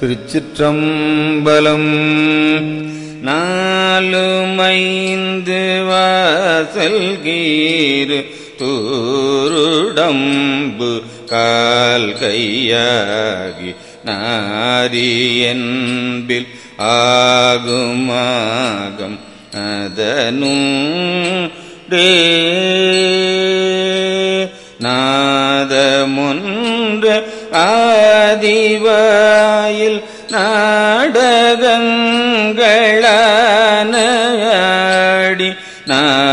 திருச்சிற்றம்பலம். நாலுமைந்து வாசல்கீர் தூருடம்பு கால் கையாகி நாரியன்பில் ஆகுமாகம் அதனும் டே ஆதிவாயில் நாடகங்களானடி நாடறிந்தி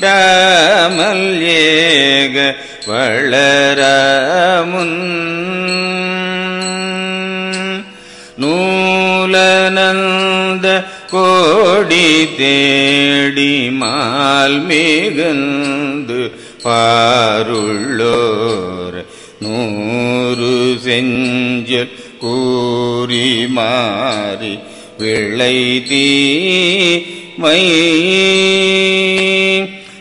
டாமல் ஏக வளரமுன் நூலனந்த கோடி தேடி மால் மிகுந்து பாருள்ளோ நூறு செஞ்சல் கூறி மாறி விளை தீமை.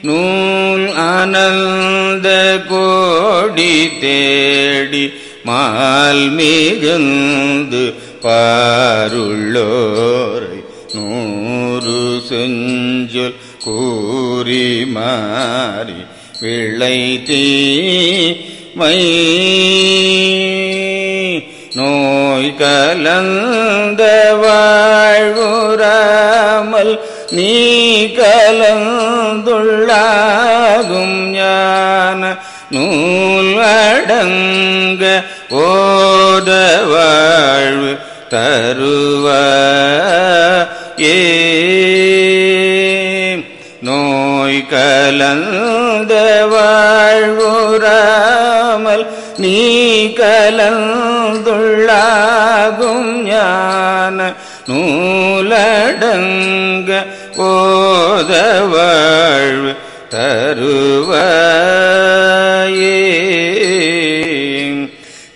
நூல் அனந்த கோடி தேடி மால் மிகுந்து பாருள்ளோரை. நூறு செஞ்சொல் கூறி மாறி விளை தீ மை நோய் கலந்த வாழ்வுறாமல் நீ கலந்துள்ளாகும் ஞான நூல் அடங்க ஓத வாழ்வு தருவ ஏ நோய் கலந்த வாழ்வுற வாழ்வுறாமல் நீ கலந்துள்ளாகும் ஞான நூலடங்க ஓத வாழ்வு தருவாயே.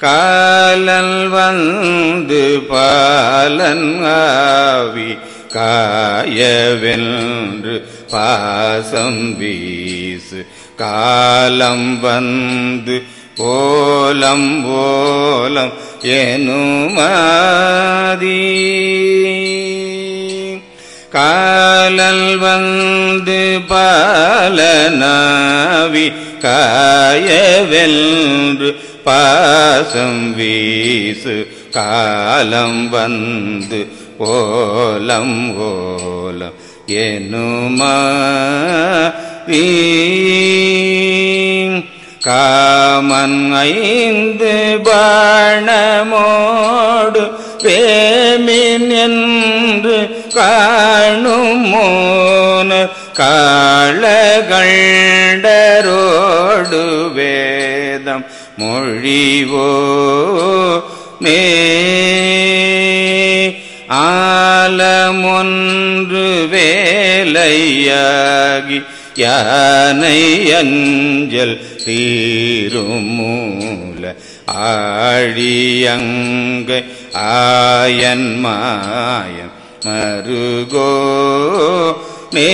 காலல் வந்து பாலன் ஆவி காயவென்று பாசம் வீசு காலம் வந்து ஓலம் ஓலம் எனுமாதி. காலல் வந்து பாலனாவி காயவென்று பாசம் வீசு. காலம் வந்து ஓலம் ஓலம் எனுமா. காமன் ஐந்து பாணமோடு வேமின் என்று காணுமோன மோன காளகண்டரோடு வேதம் மொழிவோ மே. ஆலமொன்று வேலையாகி யானை அஞ்சல் தீருமூல ஆழியங்கை ஆயன் மாயம் மருகோ நே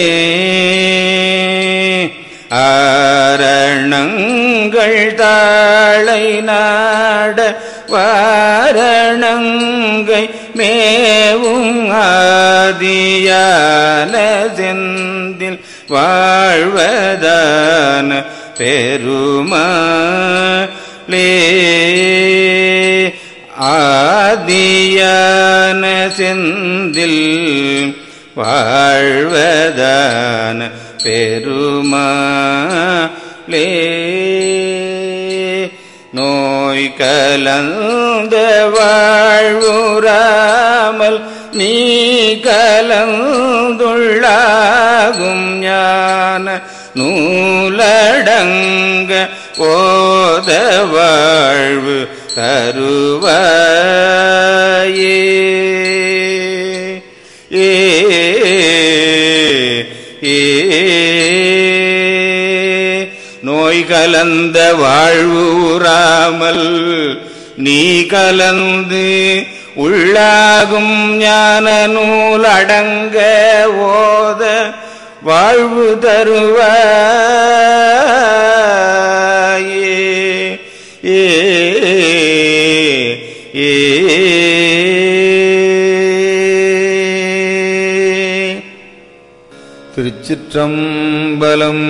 ஆரணங்கள் தாழை நாட வாரணங்கை மேவும் ஆதியான செந்தில் வாழ்வதான பெருமாளே. ஆதியான செந்தில் வாழ்வதான பெருமாளே. நோய் கலந்த வாழ்வுராமல் நீ கலந்துள்ளாகும் ஞான நூலடங்க ஓத வாழ்வு தருவாயே. ஏ நோய் கலந்த வாழ்வு உறாமல் நீ கலந்து உள்ளாகும் ஞான நூல் அடங்க ஓத வாழ்வு தருவாயே. ஏ திருச்சிற்றம்பலம்